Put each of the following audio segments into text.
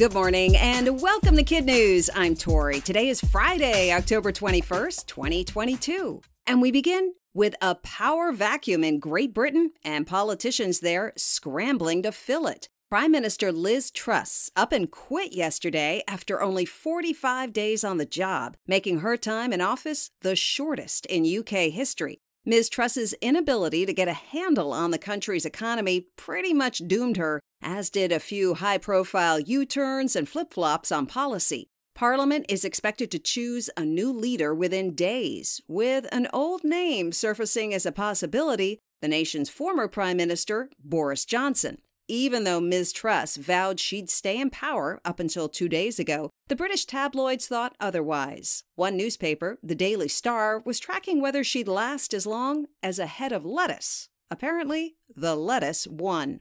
Good morning and welcome to KidNuz. I'm Tori. Today is Friday, October 21st, 2022. And we begin with a power vacuum in Great Britain and politicians there scrambling to fill it. Prime Minister Liz Truss up and quit yesterday after only 45 days on the job, making her time in office the shortest in UK history. Ms. Truss's inability to get a handle on the country's economy pretty much doomed her, as did a few high profile U turns and flip flops on policy. Parliament is expected to choose a new leader within days, with an old name surfacing as a possibility the nation's former Prime Minister, Boris Johnson. Even though Ms. Truss vowed she'd stay in power up until two days ago, the British tabloids thought otherwise. One newspaper, the Daily Star, was tracking whether she'd last as long as a head of lettuce. Apparently, the lettuce won.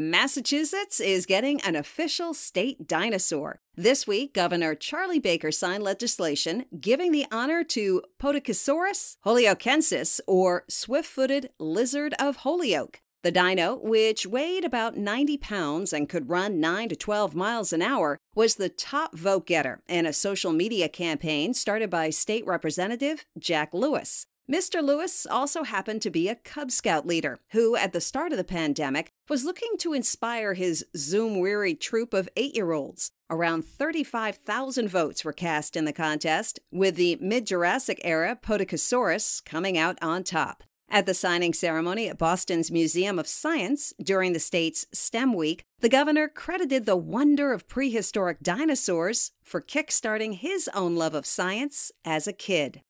Massachusetts is getting an official state dinosaur. This week, Governor Charlie Baker signed legislation giving the honor to Podokesaurus holyokensis, or swift footed lizard of Holyoke. The dino, which weighed about 90 pounds and could run 9 to 12 miles an hour, was the top vote getter in a social media campaign started by State Representative Jack Lewis. Mr. Lewis also happened to be a Cub Scout leader who, at the start of the pandemic, was looking to inspire his Zoom weary troop of eight year olds. Around 35,000 votes were cast in the contest, with the mid Jurassic era Podokesaurus coming out on top. At the signing ceremony at Boston's Museum of Science during the state's STEM Week, the governor credited the wonder of prehistoric dinosaurs for kickstarting his own love of science as a kid.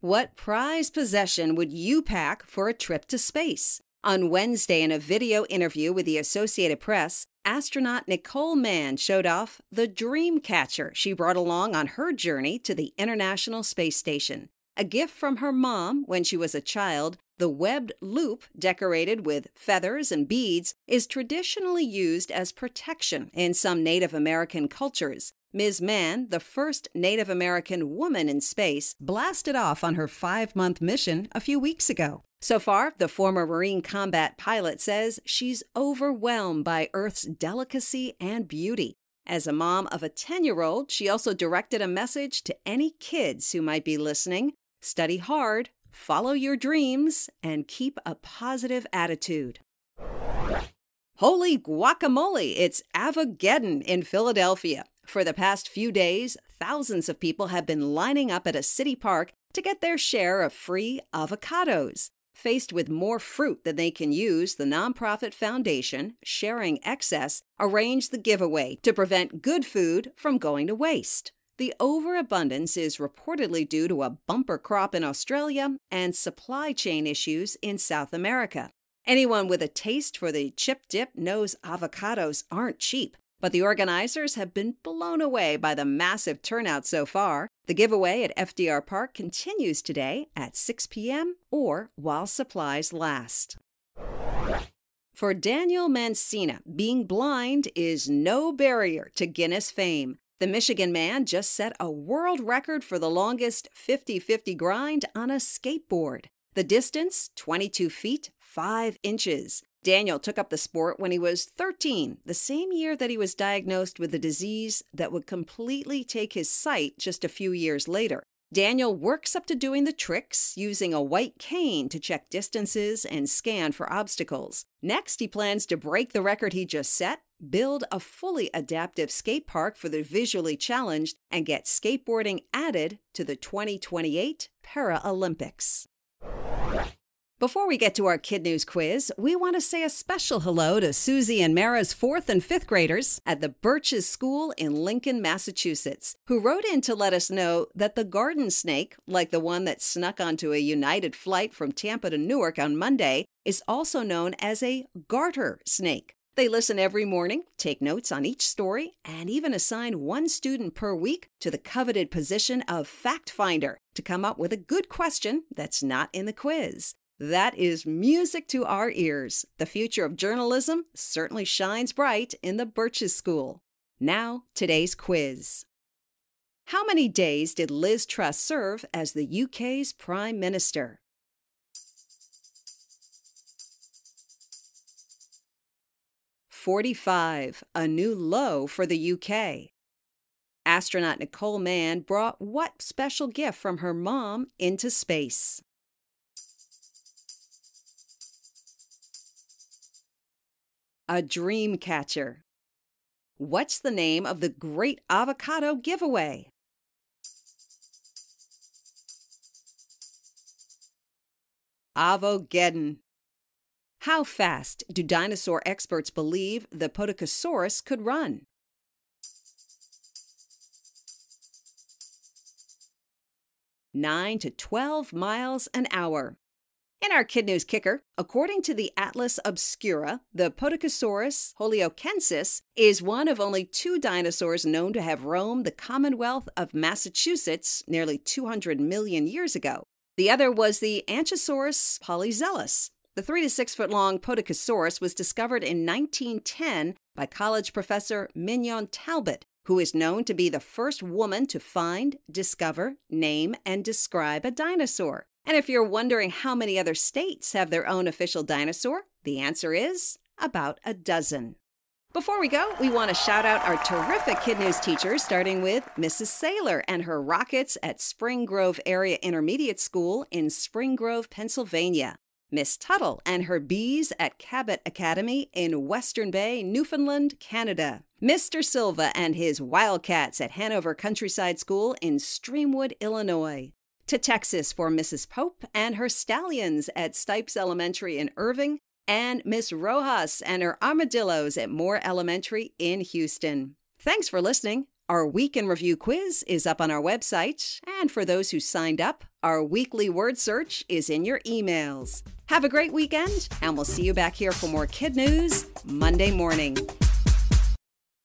What prized possession would you pack for a trip to space? On Wednesday, in a video interview with the Associated Press, astronaut Nicole Mann showed off the Dreamcatcher she brought along on her journey to the International Space Station. A gift from her mom when she was a child, the webbed loop, decorated with feathers and beads, is traditionally used as protection in some Native American cultures. Ms. Mann, the first Native American woman in space, blasted off on her five month mission a few weeks ago. So far, the former Marine combat pilot says she's overwhelmed by Earth's delicacy and beauty. As a mom of a 10 year old, she also directed a message to any kids who might be listening study hard, follow your dreams, and keep a positive attitude. Holy guacamole! It's Avogeddon in Philadelphia. For the past few days, thousands of people have been lining up at a city park to get their share of free avocados. Faced with more fruit than they can use, the nonprofit foundation, Sharing Excess, arranged the giveaway to prevent good food from going to waste. The overabundance is reportedly due to a bumper crop in Australia and supply chain issues in South America. Anyone with a taste for the chip dip knows avocados aren't cheap, but the organizers have been blown away by the massive turnout so far. The giveaway at FDR Park continues today at 6 p.m. or while supplies last. For Daniel Mancina, being blind is no barrier to Guinness fame. The Michigan man just set a world record for the longest 50 50 grind on a skateboard. The distance, 22 feet, 5 inches. Daniel took up the sport when he was 13, the same year that he was diagnosed with a disease that would completely take his sight just a few years later. Daniel works up to doing the tricks using a white cane to check distances and scan for obstacles. Next, he plans to break the record he just set build a fully adaptive skate park for the visually challenged, and get skateboarding added to the 2028 Paralympics. Before we get to our KidNuz quiz, we want to say a special hello to Susie and Mara's fourth and fifth graders at the Birches School in Lincoln, Massachusetts, who wrote in to let us know that the garden snake, like the one that snuck onto a United flight from Tampa to Newark on Monday, is also known as a garter snake. They listen every morning, take notes on each story, and even assign one student per week to the coveted position of fact finder to come up with a good question that's not in the quiz. That is music to our ears. The future of journalism certainly shines bright in the Birches School. Now, today's quiz. How many days did Liz Truss serve as the UK's Prime Minister? 45, a new low for the UK. Astronaut Nicole Mann brought what special gift from her mom into space? A dream catcher. What's the name of the Great Avocado Giveaway? Avogeddon. How fast do dinosaur experts believe the Podokesaurus could run? Nine to 12 miles an hour. In our KidNuz Kicker, according to the Atlas Obscura, the Podokesaurus holyokensis is one of only two dinosaurs known to have roamed the Commonwealth of Massachusetts nearly 200 million years ago. The other was the Anchisaurus polyzelus. The three to six foot long Podokesaurus was discovered in 1910 by college professor Mignon Talbot, who is known to be the first woman to find, discover, name, and describe a dinosaur. And if you're wondering how many other states have their own official dinosaur, the answer is about a dozen. Before we go, we want to shout out our terrific KidNuz teachers, starting with Mrs. Saylor and her Rockets at Spring Grove Area Intermediate School in Spring Grove, Pennsylvania. Miss Tuttle and her bees at Cabot Academy in Western Bay, Newfoundland, Canada. Mr. Silva and his Wildcats at Hanover Countryside School in Streamwood, Illinois. To Texas for Mrs. Pope and her Stallions at Stipes Elementary in Irving and Miss Rojas and her armadillos at Moore Elementary in Houston. Thanks for listening. Our Week in Review quiz is up on our website, and for those who signed up, our weekly word search is in your emails. Have a great weekend, and we'll see you back here for more kid news Monday morning.